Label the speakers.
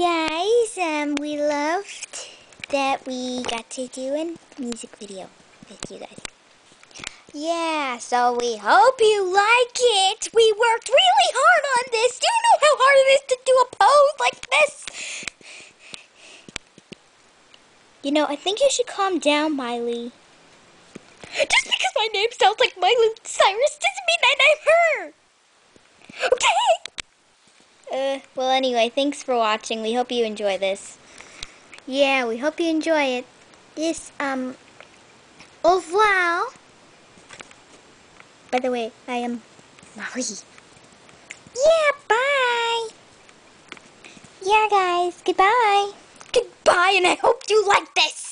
Speaker 1: guys, um, we loved that we got to do a music video with you guys. Yeah, so we hope you like it. We worked really hard on this. Do you know how hard it is to do a pose like this? You know, I think you should calm down, Miley. Just because my name sounds like Miley Cyrus doesn't mean that I'm her. Uh, well, anyway, thanks for watching. We hope you enjoy this. Yeah, we hope you enjoy it. Yes, um, au revoir. By the way, I am Marie. Yeah, bye. Yeah, guys, goodbye. Goodbye, and I hope you like this.